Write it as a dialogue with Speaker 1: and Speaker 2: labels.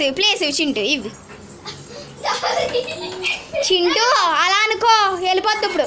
Speaker 1: ఇవి ప్లేస్ ఇవి చింటూ ఇవి చింటూ అలా అనుకో వెళ్ళిపోద్ది ఇప్పుడు.